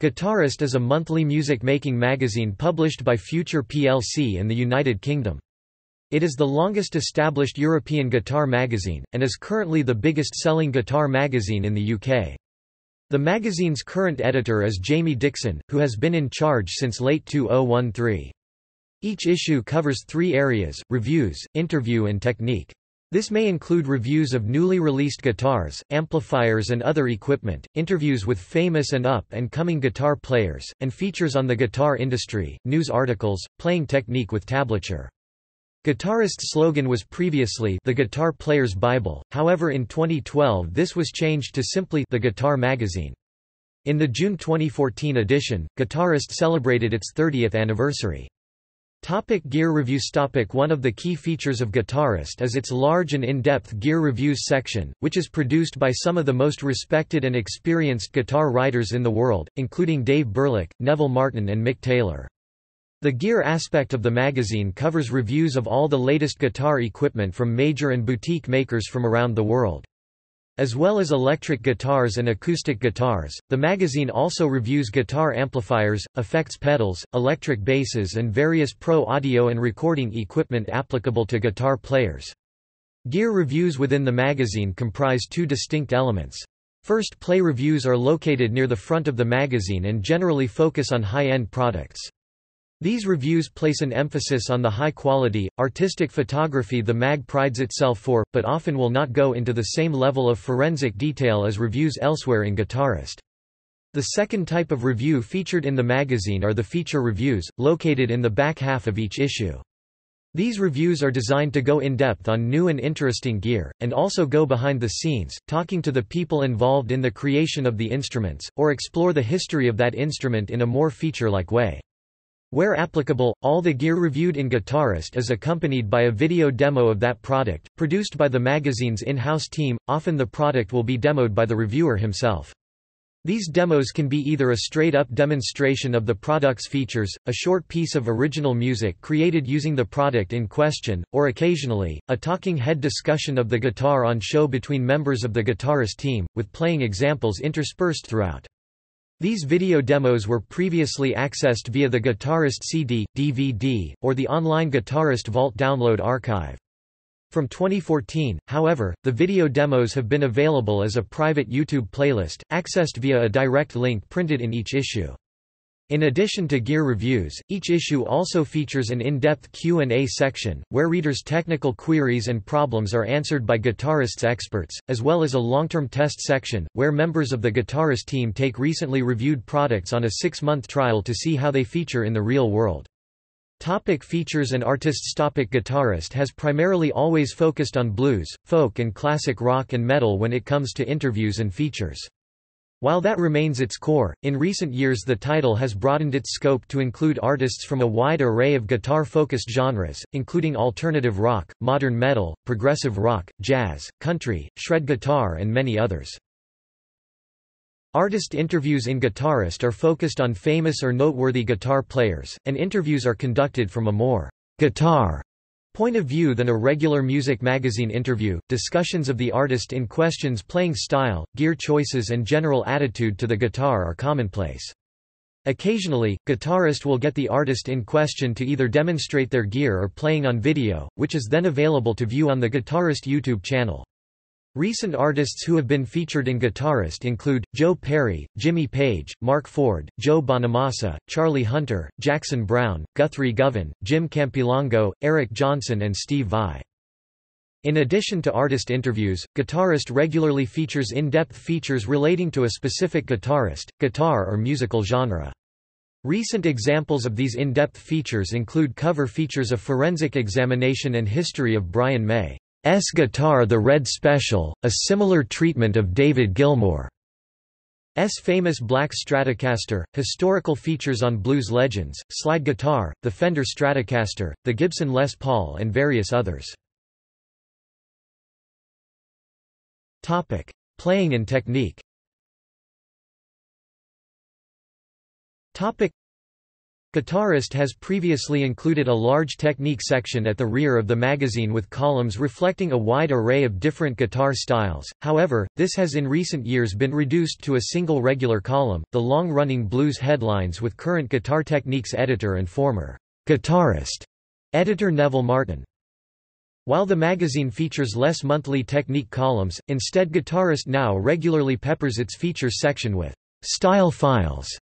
Guitarist is a monthly music-making magazine published by Future plc in the United Kingdom. It is the longest established European guitar magazine, and is currently the biggest-selling guitar magazine in the UK. The magazine's current editor is Jamie Dickson, who has been in charge since late 2013. Each issue covers three areas, reviews, interview and technique. This may include reviews of newly released guitars, amplifiers and other equipment, interviews with famous and up-and-coming guitar players, and features on the guitar industry, news articles, playing technique with tablature. Guitarist's slogan was previously The Guitar Player's Bible, however in 2012 this was changed to simply The Guitar Magazine. In the June 2014 edition, Guitarist celebrated its 30th anniversary. Topic gear reviews Topic One of the key features of Guitarist is its large and in-depth gear reviews section, which is produced by some of the most respected and experienced guitar writers in the world, including Dave Burrluck, Neville Marten and Mick Taylor. The gear aspect of the magazine covers reviews of all the latest guitar equipment from major and boutique makers from around the world. As well as electric guitars and acoustic guitars, the magazine also reviews guitar amplifiers, effects pedals, electric basses and various pro audio and recording equipment applicable to guitar players. Gear reviews within the magazine comprise two distinct elements. First play reviews are located near the front of the magazine and generally focus on high-end products. These reviews place an emphasis on the high-quality, artistic photography the mag prides itself for, but often will not go into the same level of forensic detail as reviews elsewhere in Guitarist. The second type of review featured in the magazine are the feature reviews, located in the back half of each issue. These reviews are designed to go in-depth on new and interesting gear, and also go behind the scenes, talking to the people involved in the creation of the instruments, or explore the history of that instrument in a more feature-like way. Where applicable, all the gear reviewed in Guitarist is accompanied by a video demo of that product, produced by the magazine's in-house team, often the product will be demoed by the reviewer himself. These demos can be either a straight-up demonstration of the product's features, a short piece of original music created using the product in question, or occasionally, a talking head discussion of the guitar on show between members of the guitarist team, with playing examples interspersed throughout. These video demos were previously accessed via the Guitarist CD, DVD, or the online Guitarist Vault download archive. From 2014, however, the video demos have been available as a private YouTube playlist, accessed via a direct link printed in each issue. In addition to gear reviews, each issue also features an in-depth Q&A section, where readers' technical queries and problems are answered by guitarists experts, as well as a long-term test section, where members of the guitarist team take recently reviewed products on a six-month trial to see how they feature in the real world. Topic features and artists Topic Guitarist has primarily always focused on blues, folk and classic rock and metal when it comes to interviews and features. While that remains its core, in recent years the title has broadened its scope to include artists from a wide array of guitar-focused genres, including alternative rock, modern metal, progressive rock, jazz, country, shred guitar and many others. Artist interviews in Guitarist are focused on famous or noteworthy guitar players, and interviews are conducted from a more guitar point of view than a regular music magazine interview. Discussions of the artist in question's playing style, gear choices, and general attitude to the guitar are commonplace. Occasionally, guitarist will get the artist in question to either demonstrate their gear or playing on video, which is then available to view on the Guitarist YouTube channel. Recent artists who have been featured in Guitarist include, Joe Perry, Jimmy Page, Marc Ford, Joe Bonamassa, Charlie Hunter, Jackson Browne, Guthrie Govan, Jim Campilongo, Eric Johnson and Steve Vai. In addition to artist interviews, Guitarist regularly features in-depth features relating to a specific guitarist, guitar or musical genre. Recent examples of these in-depth features include cover features of forensic examination and history of Brian May. S. Guitar The Red Special, a similar treatment of David Gilmour's famous black Stratocaster, historical features on blues legends, slide guitar, the Fender Stratocaster, the Gibson Les Paul and various others. Playing and technique Guitarist has previously included a large technique section at the rear of the magazine with columns reflecting a wide array of different guitar styles, however, this has in recent years been reduced to a single regular column, the long-running blues headlines with current Guitar Techniques editor and former guitarist editor Neville Marten. While the magazine features less monthly technique columns, instead Guitarist now regularly peppers its features section with style files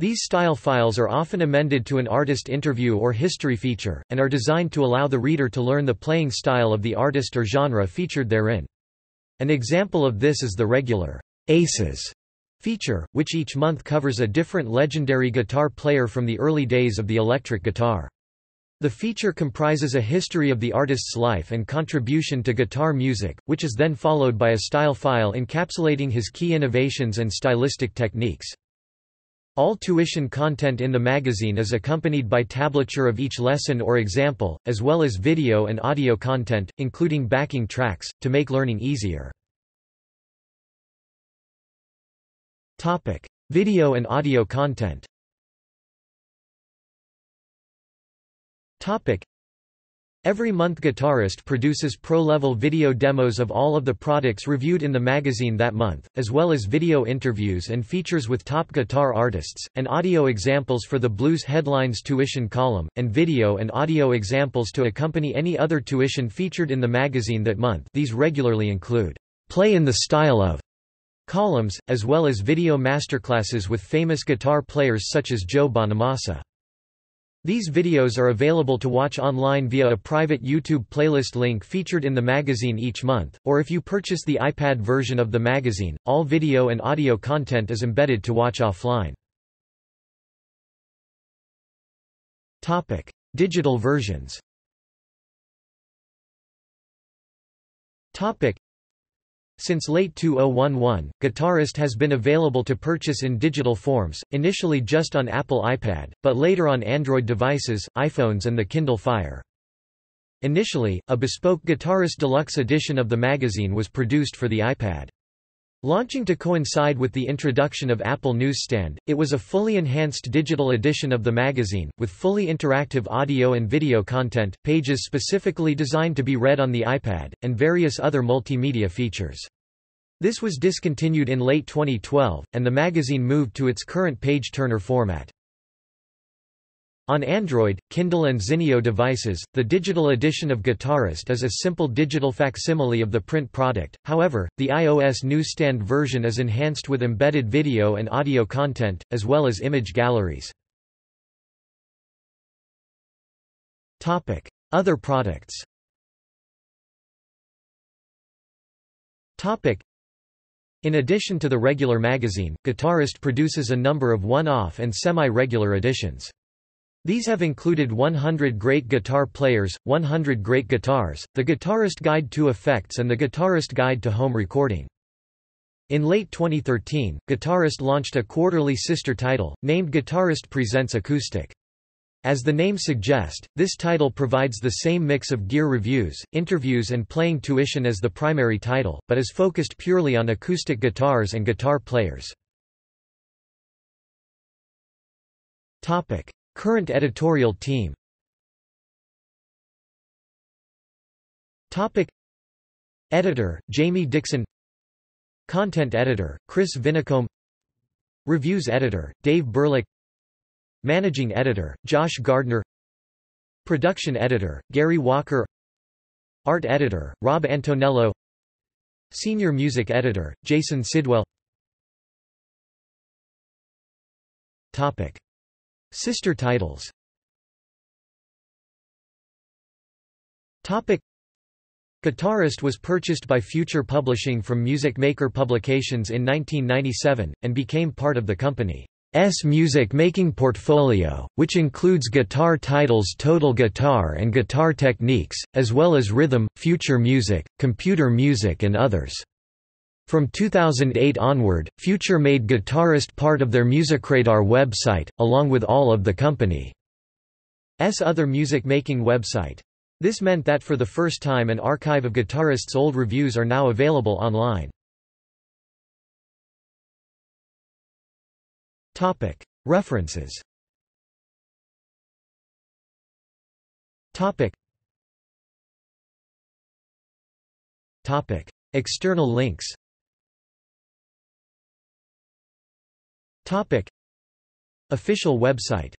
these style files are often amended to an artist interview or history feature, and are designed to allow the reader to learn the playing style of the artist or genre featured therein. An example of this is the regular Aces feature, which each month covers a different legendary guitar player from the early days of the electric guitar. The feature comprises a history of the artist's life and contribution to guitar music, which is then followed by a style file encapsulating his key innovations and stylistic techniques. All tuition content in the magazine is accompanied by tablature of each lesson or example, as well as video and audio content, including backing tracks, to make learning easier. Video and audio content Every month Guitarist produces pro-level video demos of all of the products reviewed in the magazine that month, as well as video interviews and features with top guitar artists, and audio examples for the Blues Headlines tuition column, and video and audio examples to accompany any other tuition featured in the magazine that month these regularly include, "'Play in the Style of' columns, as well as video masterclasses with famous guitar players such as Joe Bonamassa. These videos are available to watch online via a private YouTube playlist link featured in the magazine each month, or if you purchase the iPad version of the magazine, all video and audio content is embedded to watch offline. Topic: Digital versions since late 2011, Guitarist has been available to purchase in digital forms, initially just on Apple iPad, but later on Android devices, iPhones and the Kindle Fire. Initially, a bespoke Guitarist Deluxe edition of the magazine was produced for the iPad. Launching to coincide with the introduction of Apple Newsstand, it was a fully enhanced digital edition of the magazine, with fully interactive audio and video content, pages specifically designed to be read on the iPad, and various other multimedia features. This was discontinued in late 2012, and the magazine moved to its current page-turner format. On Android, Kindle and Zinio devices, the digital edition of Guitarist is a simple digital facsimile of the print product, however, the iOS newsstand version is enhanced with embedded video and audio content, as well as image galleries. Other products in addition to the regular magazine, Guitarist produces a number of one-off and semi-regular editions. These have included 100 Great Guitar Players, 100 Great Guitars, The Guitarist Guide to Effects and The Guitarist Guide to Home Recording. In late 2013, Guitarist launched a quarterly sister title, named Guitarist Presents Acoustic. As the name suggests, this title provides the same mix of gear reviews, interviews and playing tuition as the primary title, but is focused purely on acoustic guitars and guitar players. Current editorial team. Topic. Editor, Jamie Dickson. Content Editor, Chris Vinicombe Reviews Editor, Dave Burrluck. Managing Editor, Josh Gardner. Production Editor, Gary Walker. Art Editor, Rob Antonello. Senior Music Editor, Jason Sidwell. Topic Sister titles Topic Guitarist was purchased by Future Publishing from Music Maker Publications in 1997, and became part of the company's music-making portfolio, which includes guitar titles Total Guitar and Guitar Techniques, as well as Rhythm, Future Music, Computer Music and others. From 2008 onward, Future made Guitarist part of their MusicRadar website, along with all of the company's other music-making website. This meant that for the first time an archive of Guitarist's old reviews are now available online. References. External links Official website